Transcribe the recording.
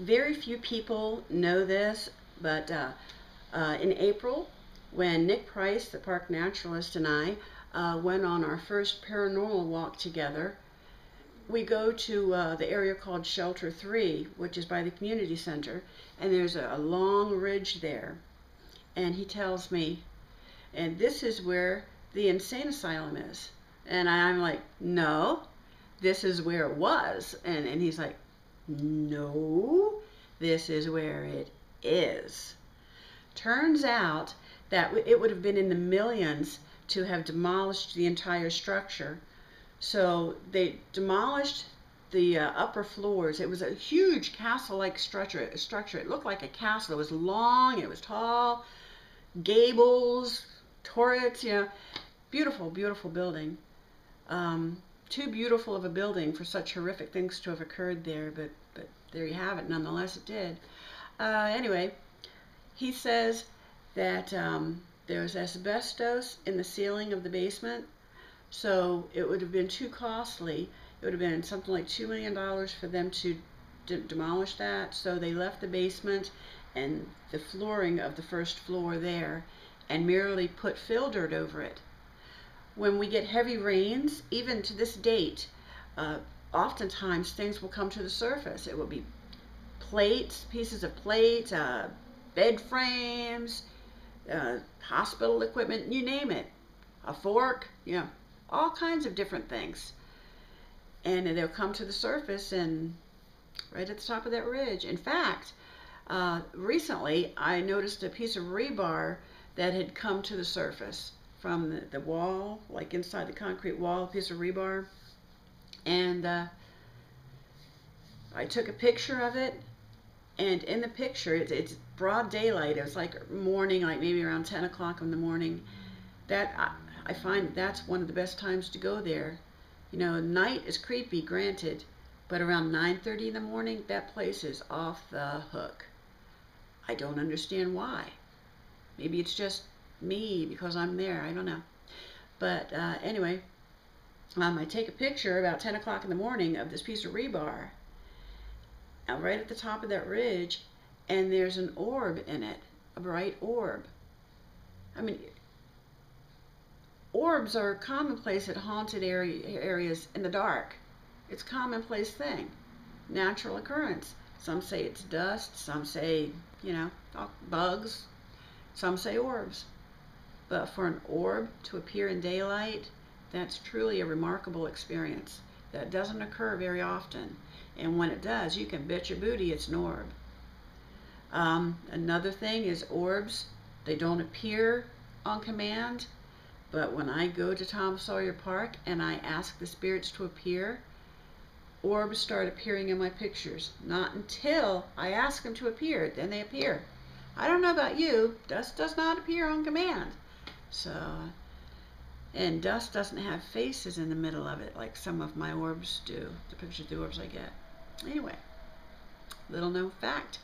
very few people know this, but uh, uh, in April, when Nick Price, the park naturalist, and I uh, went on our first paranormal walk together, we go to uh, the area called Shelter 3, which is by the community center, and there's a, a long ridge there. And he tells me, and this is where the insane asylum is. And I'm like, no, this is where it was. And, and he's like, no, this is where it is. Turns out that it would have been in the millions to have demolished the entire structure. So they demolished the uh, upper floors. It was a huge castle-like structure. Structure. It looked like a castle. It was long. It was tall. Gables, turrets. You know, beautiful, beautiful building. Um, too beautiful of a building for such horrific things to have occurred there, but but there you have it. Nonetheless, it did. Uh, anyway, he says that um, there was asbestos in the ceiling of the basement, so it would have been too costly. It would have been something like $2 million for them to demolish that, so they left the basement and the flooring of the first floor there and merely put fill dirt over it. When we get heavy rains, even to this date, uh, oftentimes things will come to the surface. It will be plates, pieces of plate, uh, bed frames, uh, hospital equipment, you name it. A fork, you know, all kinds of different things. And they'll come to the surface and right at the top of that ridge. In fact, uh, recently I noticed a piece of rebar that had come to the surface from the, the wall, like inside the concrete wall, a piece of rebar. And uh, I took a picture of it and in the picture, it's, it's broad daylight. It was like morning, like maybe around 10 o'clock in the morning. That I, I find that's one of the best times to go there. You know, night is creepy, granted, but around 9:30 in the morning, that place is off the hook. I don't understand why. Maybe it's just me because I'm there. I don't know. But uh, anyway, um, I take a picture about 10 o'clock in the morning of this piece of rebar right at the top of that ridge, and there's an orb in it, a bright orb. I mean, orbs are commonplace at haunted area, areas in the dark. It's a commonplace thing, natural occurrence. Some say it's dust, some say, you know, bugs, some say orbs. But for an orb to appear in daylight, that's truly a remarkable experience. That doesn't occur very often. And when it does, you can bet your booty it's an orb. Um, another thing is orbs. They don't appear on command, but when I go to Tom Sawyer Park and I ask the spirits to appear, orbs start appearing in my pictures. Not until I ask them to appear, then they appear. I don't know about you, dust does not appear on command. So, and dust doesn't have faces in the middle of it like some of my orbs do, the pictures of the orbs I get. Anyway, little known fact.